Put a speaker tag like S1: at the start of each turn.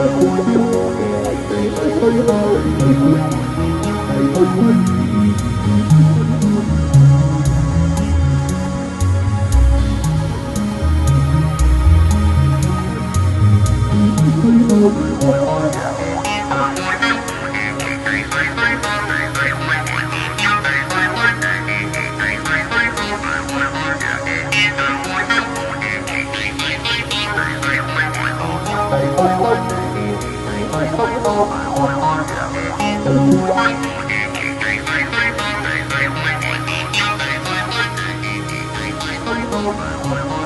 S1: I'm Thank you. Gracias.